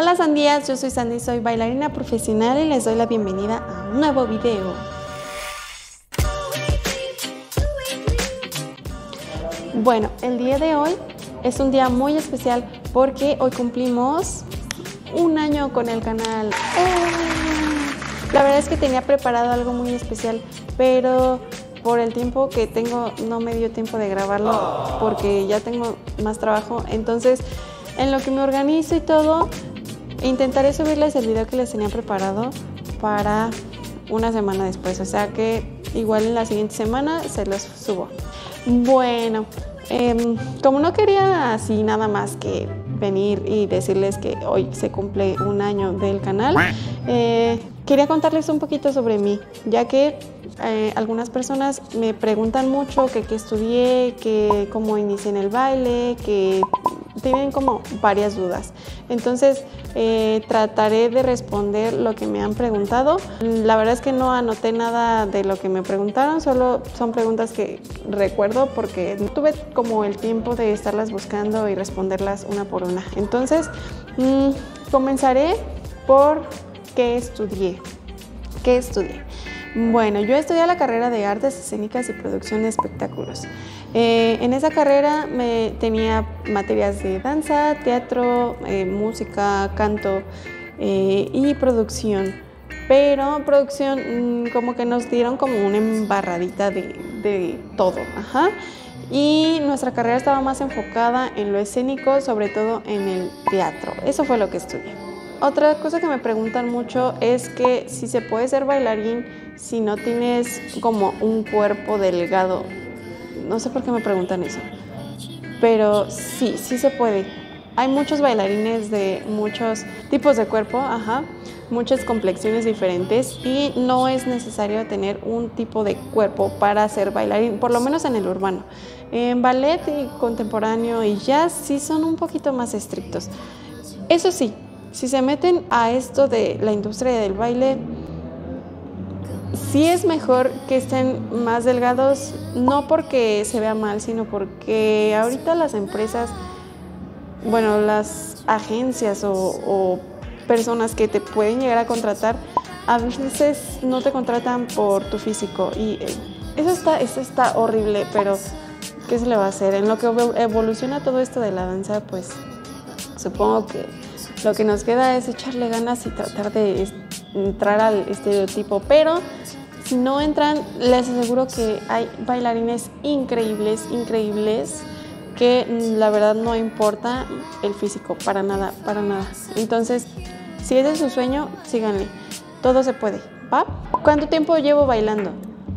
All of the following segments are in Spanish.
Hola Sandías, yo soy Sandy, soy bailarina profesional y les doy la bienvenida a un nuevo video. Bueno, el día de hoy es un día muy especial porque hoy cumplimos un año con el canal. ¡Oh! La verdad es que tenía preparado algo muy especial, pero por el tiempo que tengo no me dio tiempo de grabarlo porque ya tengo más trabajo. Entonces, en lo que me organizo y todo, intentaré subirles el video que les tenía preparado para una semana después. O sea que igual en la siguiente semana se los subo. Bueno, em, como no quería así nada más que venir y decirles que hoy se cumple un año del canal, eh, quería contarles un poquito sobre mí, ya que eh, algunas personas me preguntan mucho que qué estudié, que cómo inicié en el baile, que tienen como varias dudas. Entonces eh, trataré de responder lo que me han preguntado. La verdad es que no anoté nada de lo que me preguntaron, solo son preguntas que recuerdo porque tuve como el tiempo de estarlas buscando y responderlas una por una. Entonces mm, comenzaré por qué estudié. ¿Qué estudié? Bueno, yo estudié la carrera de Artes Escénicas y Producción de Espectáculos. Eh, en esa carrera me tenía materias de danza, teatro, eh, música, canto eh, y producción. Pero producción mm, como que nos dieron como una embarradita de, todo. Y nuestra carrera estaba más enfocada en lo escénico, sobre todo en el teatro. Eso fue lo que estudié. Otra cosa que me preguntan mucho es que si se puede ser bailarín si no tienes como un cuerpo delgado. No sé por qué me preguntan eso. Pero sí, sí se puede. Hay muchos bailarines de muchos tipos de cuerpo, ajá, muchas complexiones diferentes y no es necesario tener un tipo de cuerpo para ser bailarín, por lo menos en el urbano. En ballet y contemporáneo y jazz sí son un poquito más estrictos. Eso sí, si se meten a esto de la industria del baile, sí es mejor que estén más delgados, no porque se vea mal, sino porque ahorita las empresas, bueno, las agencias o, personas que te pueden llegar a contratar, a veces no te contratan por tu físico y eh, eso está, eso está horrible, pero ¿qué se le va a hacer? En lo que evoluciona todo esto de la danza, pues supongo que lo que nos queda es echarle ganas y tratar de entrar al estereotipo, pero si no entran, les aseguro que hay bailarines increíbles, increíbles, que la verdad no importa el físico, para nada, para nada. Entonces, si ese es su sueño, síganle. Todo se puede. ¿Cuánto tiempo llevo bailando?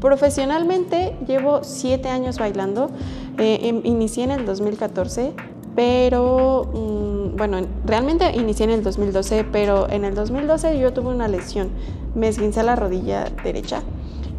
Profesionalmente llevo siete años bailando. Eh, em, inicié en el 2014, pero mm, bueno, realmente inicié en el 2012, pero en el 2012 yo tuve una lesión. Me esguincé la rodilla derecha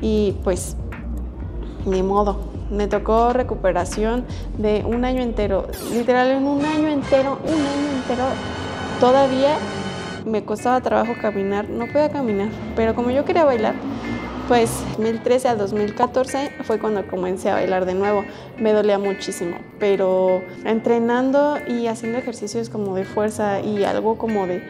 y pues ni modo. Me tocó recuperación de un año entero. Literal, en un año entero, un año entero, todavía me costaba trabajo caminar. No podía caminar, pero como yo quería bailar, pues 2013 a 2014 fue cuando comencé a bailar de nuevo. Me dolía muchísimo, pero entrenando y haciendo ejercicios como de fuerza y algo como de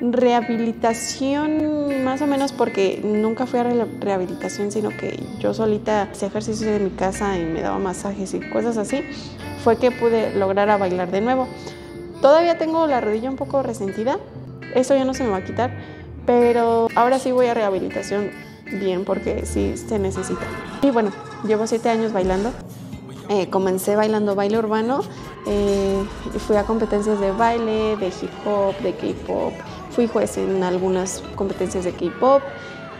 rehabilitación más o menos porque nunca fui a rehabilitación, sino que yo solita hacía ejercicios en mi casa y me daba masajes y cosas así, fue que pude lograr a bailar de nuevo. Todavía tengo la rodilla un poco resentida, eso ya no se me va a quitar, pero ahora sí voy a rehabilitación bien porque sí se necesita. Y bueno, llevo siete años bailando. Eh, comencé bailando baile urbano, eh, fui a competencias de baile, de hip hop, de K-pop, fui juez en algunas competencias de K-pop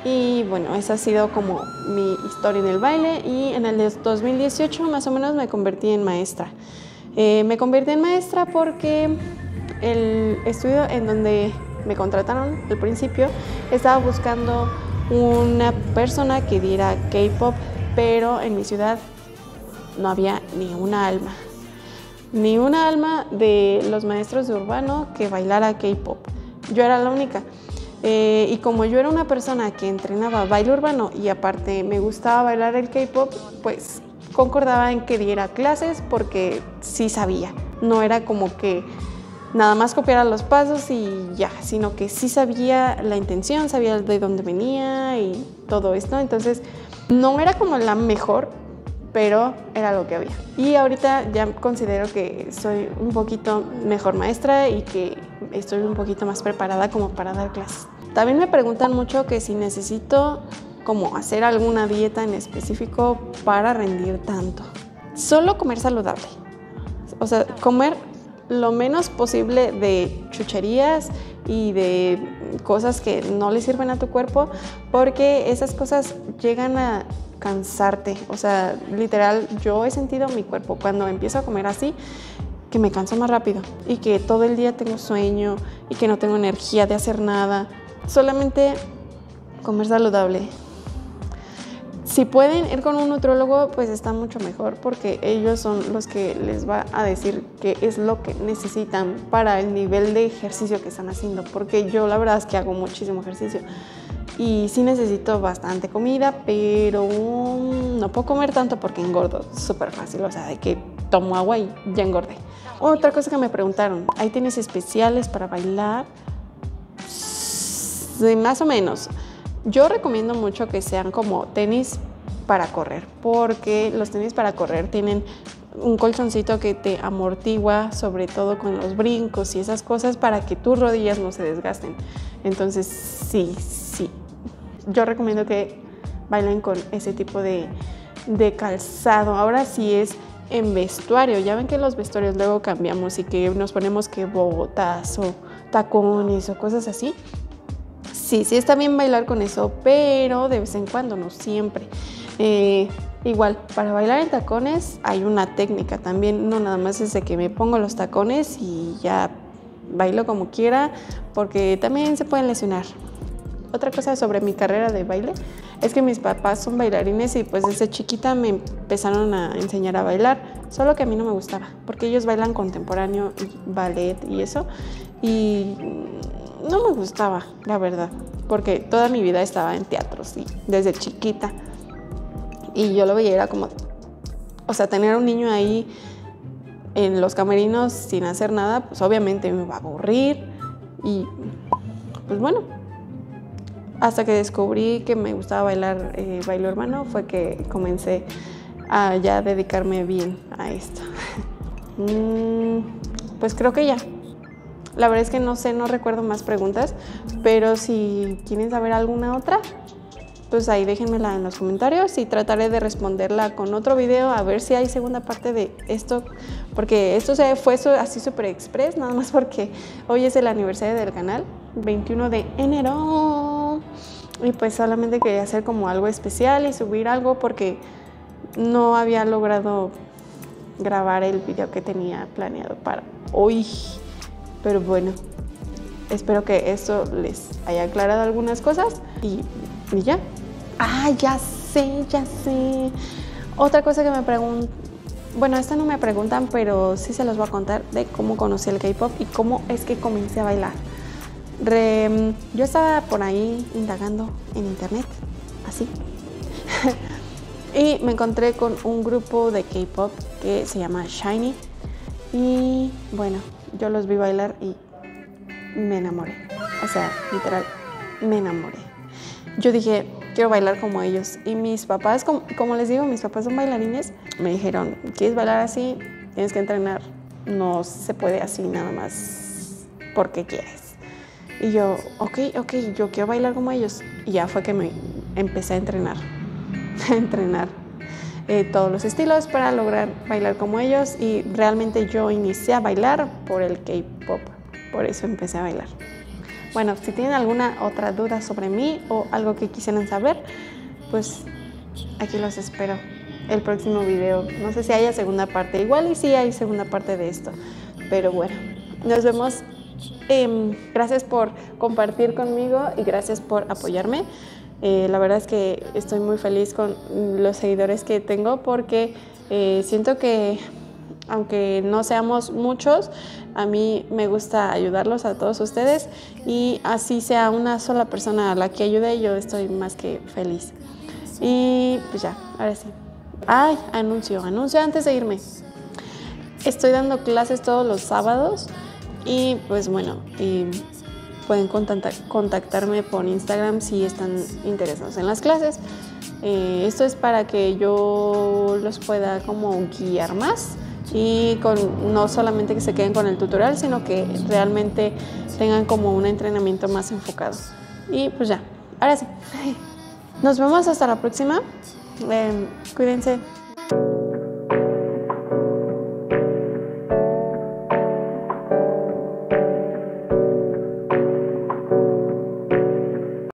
y bueno, esa ha sido como mi historia en el baile y en el 2018 más o menos me convertí en maestra. Eh, me convertí en maestra porque el estudio en donde me contrataron al principio estaba buscando una persona que diera K-pop, pero en mi ciudad no había ni una alma, ni una alma de los maestros de urbano que bailara K-pop. Yo era la única. Eh, y como yo era una persona que entrenaba baile urbano y aparte me gustaba bailar el K-pop, pues concordaba en que diera clases porque sí sabía. No era como que nada más copiara los pasos y ya, sino que sí sabía la intención, sabía de dónde venía y todo esto. Entonces, no era como la mejor, pero era lo que había. Y ahorita ya considero que soy un poquito mejor maestra y que estoy un poquito más preparada como para dar clases. También me preguntan mucho que si necesito como hacer alguna dieta en específico para rendir tanto. Solo comer saludable. O sea, comer lo menos posible de chucherías y de cosas que no le sirven a tu cuerpo, porque esas cosas llegan a cansarte. O sea, literal, yo he sentido mi cuerpo cuando empiezo a comer así, que me canso más rápido y que todo el día tengo sueño y que no tengo energía de hacer nada. Solamente comer saludable, si pueden ir con un nutrólogo, pues está mucho mejor porque ellos son los que les va a decir qué es lo que necesitan para el nivel de ejercicio que están haciendo. Porque yo la verdad es que hago muchísimo ejercicio y sí necesito bastante comida, pero no puedo comer tanto porque engordo súper fácil. O sea, de que tomo agua y ya engordé. Otra cosa que me preguntaron, ¿hay tenis especiales para bailar? Sí, más o menos. Yo recomiendo mucho que sean como tenis para correr, porque los tenis para correr tienen un colchoncito que te amortigua, sobre todo con los brincos y esas cosas, para que tus rodillas no se desgasten. Entonces, sí, sí. Yo recomiendo que bailen con ese tipo de, calzado. Ahora sí es en vestuario. Ya ven que los vestuarios luego cambiamos y que nos ponemos que botas o tacones o cosas así. Sí, sí está bien bailar con eso, pero de vez en cuando, no siempre. Eh, igual, para bailar en tacones hay una técnica también, no nada más es de que me pongo los tacones y ya bailo como quiera, porque también se pueden lesionar. Otra cosa sobre mi carrera de baile es que mis papás son bailarines y pues desde chiquita me empezaron a enseñar a bailar, solo que a mí no me gustaba, porque ellos bailan contemporáneo, ballet y eso, y no me gustaba, la verdad, porque toda mi vida estaba en teatro, sí, desde chiquita. Y yo lo veía, era como, o sea, tener un niño ahí en los camerinos sin hacer nada, pues obviamente me va a aburrir. Y pues bueno, hasta que descubrí que me gustaba bailar eh, bailo hermano, fue que comencé a ya dedicarme bien a esto. Mm, pues creo que ya, la verdad es que no sé, no recuerdo más preguntas, pero si quieren saber alguna otra, pues ahí déjenmela en los comentarios y trataré de responderla con otro video a ver si hay segunda parte de esto, porque esto se fue así súper express, nada más porque hoy es el aniversario del canal, 21 de enero, y pues solamente quería hacer como algo especial y subir algo porque no había logrado grabar el video que tenía planeado para hoy. Pero bueno, espero que esto les haya aclarado algunas cosas y, ya. Ah, ya sé, ya sé. Otra cosa que me preguntan, bueno, esta no me preguntan, pero sí se los voy a contar de cómo conocí el K-pop y cómo es que comencé a bailar. yo estaba por ahí indagando en internet, así. y me encontré con un grupo de K-pop que se llama Shiny. Y bueno, yo los vi bailar y me enamoré. O sea, literal, me enamoré. Yo dije, quiero bailar como ellos. Y mis papás, como, les digo, mis papás son bailarines, me dijeron, ¿quieres bailar así? Tienes que entrenar. No se puede así nada más porque quieres. Y yo, ok, ok, yo quiero bailar como ellos. Y ya fue que me empecé a entrenar. a entrenar eh, todos los estilos para lograr bailar como ellos y realmente yo inicié a bailar por el K-Pop, por eso empecé a bailar. Bueno, si tienen alguna otra duda sobre mí o algo que quisieran saber, pues aquí los espero el próximo video. No sé si haya segunda parte, igual y sí hay segunda parte de esto, pero bueno, nos vemos. Em, gracias por compartir conmigo y gracias por apoyarme. Eh, la verdad es que estoy muy feliz con los seguidores que tengo porque eh, siento que aunque no seamos muchos, a mí me gusta ayudarlos a todos ustedes y así sea una sola persona a la que ayude, yo estoy más que feliz. Y pues ya, ahora sí. Ay, anuncio, anuncio antes de irme. Estoy dando clases todos los sábados Y pues bueno, pueden contactarme por Instagram si están interesados en las clases. Eh, esto es para que yo los pueda como guiar más y con, no solamente que se queden con el tutorial, sino que realmente tengan como un entrenamiento más enfocado. Y pues ya, ahora sí. Nos vemos hasta la próxima. Em, cuídense.